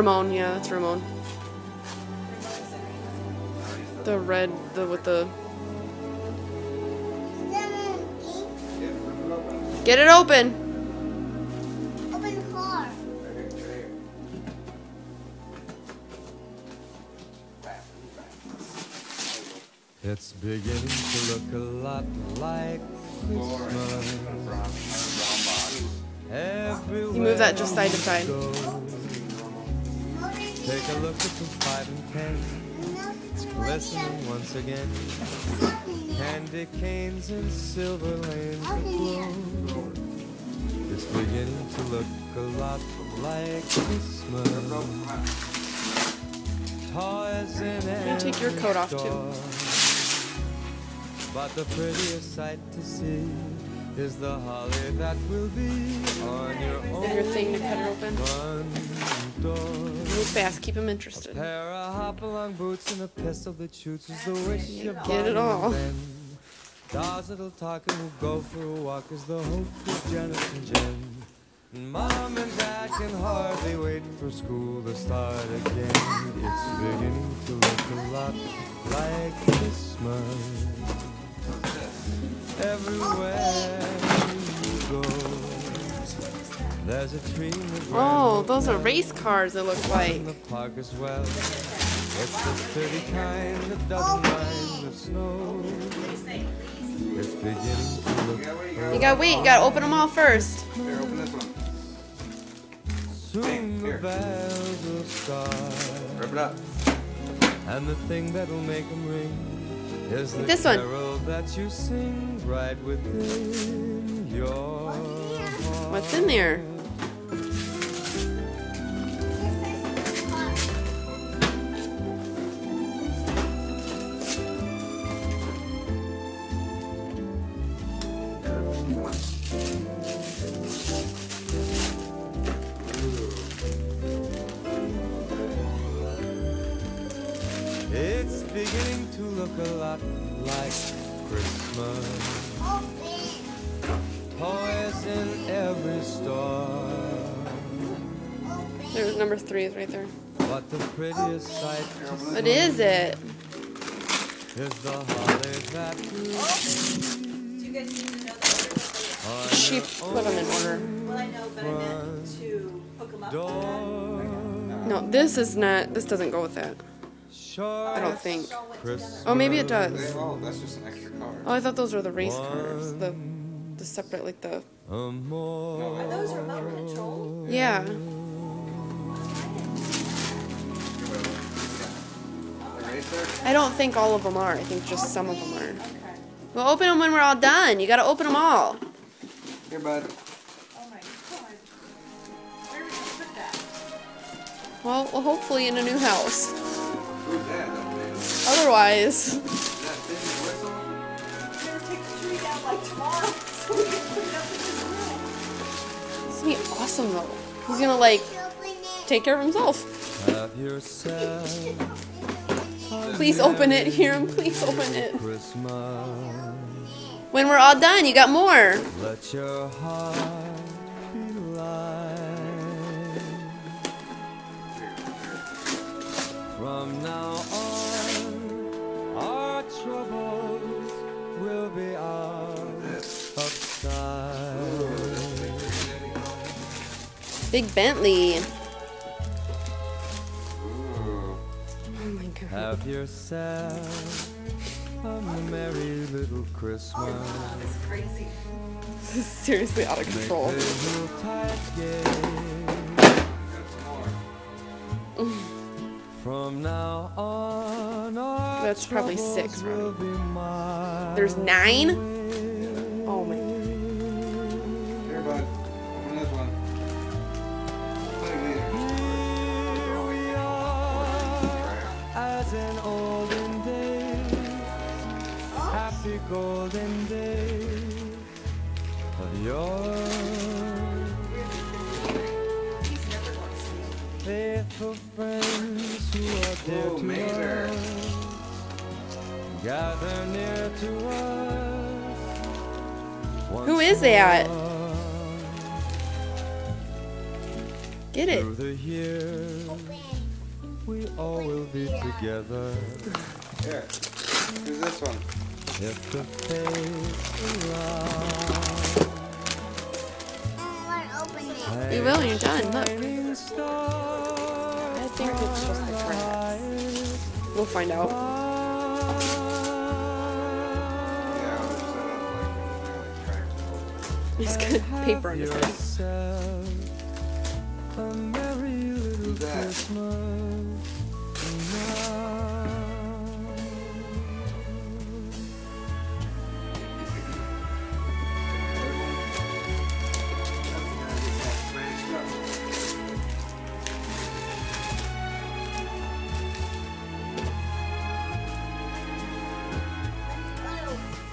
Ramone, yeah, it's Ramone. The red, the with the. Get it open. Open the car. It's beginning to look a lot like Christmas. You move that just side to side. Take a look at the five and ten. It's glistening once again. Candy canes and silver lanes that glow. It's beginning to look a lot like Christmas. Toys in You take your coat off, too. But the prettiest sight to see is the holly that will be on your Is there your thing to cut it open? Front door. Move fast, keep him interested. Pair of hop-along boots and a pistol that shoots is the wish of Get it all. Dolls that'll talk and will go for a walk is the hope of Janet and Jen. Mom and Dad can hardly wait for school to start again. It's beginning to look a lot like Christmas. Everywhere you go, Oh, those are race cars, it looks like. the park as well. It's the sturdy kind that oh, doesn't mind the snow. It's beginning to look You gotta wait, you gotta open them all first. Here, open this one. soon the bells will start. Rip it up. And the thing that'll make 'em ring is the This one. carol that you sing right within your heart. What's in there? It's beginning to look a lot like Christmas. Toys in every store. There's number three is right there. But the prettiest sight What is it? is the holly that Do you guys need to know the order? on She put them in order. Well, I know, but I meant to hook them up. door. No, this is not. This doesn't go with that. I don't think. Oh, maybe it does. oh, that's just an extra car. Oh, I thought those were the race cars. The the separate, like the. Are those remote controlled? Yeah. I don't think all of them are. I think just some of them are. We'll open them when we're all done. You gotta open them all. Here, bud. Oh my god. Where would you put that? Well, well, hopefully in a new house. Who's that? That man. Otherwise, that Disney whistle? Take the tree down like tomorrow so we can put it up in this room. this would be awesome though. He's gonna like take care of himself. Have yourself Please open it, hear him. Please open it. When we're all done, you got more. Let your heart be light. From now on, our troubles will be out of sight. Big Bentley. Ooh. Oh my god. Have yourself a merry little Christmas. It's crazy. This is seriously out of Make control. the Yuletide gay. Got some more. From now on, our That's probably six, troubles will be mild. There's nine? Gather near to us. Who once is that? Get it. Through the years, we all will be together. Here. Who's this one? If the fates allow. I want to open it. You will you're done. Look. I think it's just the grass. We'll find out. He's got paper on his head. a merry little Who's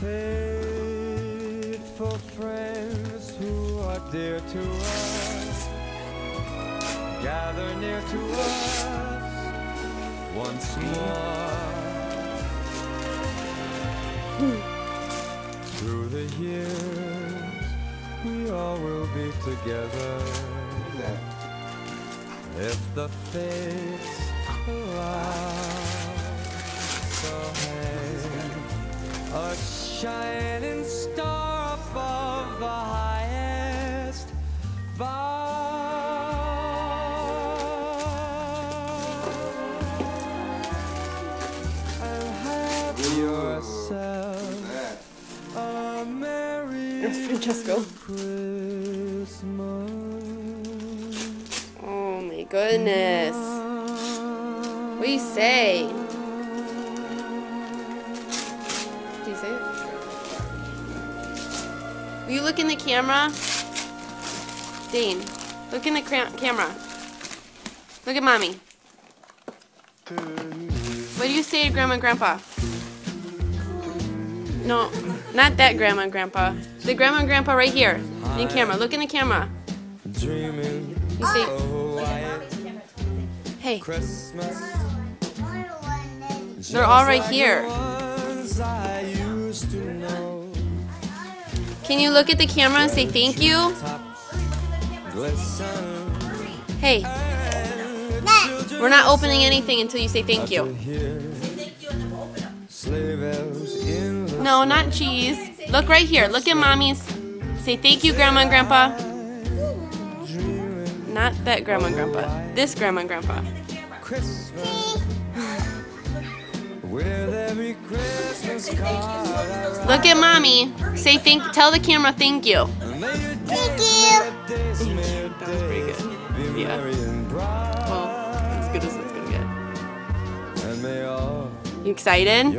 that? Dear to us, gather near to us once more. Through the years, we all will be together. If the fates allow, so hang a shining star above the highest yourself a merry It's Francesco. Christmas. Oh my goodness. What do you say? Do you say it? Will you look in the camera? Dane, look in the cra- camera. Look at mommy. What do you say to grandma and grandpa? No, not that grandma and grandpa. The grandma and grandpa right here. In camera. Look in the camera. Dreaming You of hey, they're all right here. Can you look at the camera and say thank you? Hey, we're not opening anything until you say thank you. No, not cheese. Look right here. Look at mommy's. Say thank you, grandma and grandpa. Not that grandma and grandpa. This grandma and grandpa. Christmas. With every Christmas card I write. Look at mommy. Say thank. Tell the camera thank you. May your Thank you. may days, may your That was pretty good. Yeah. merry and bright. Well, as good as it's gonna get. And may all You excited?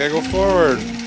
Gotta go forward.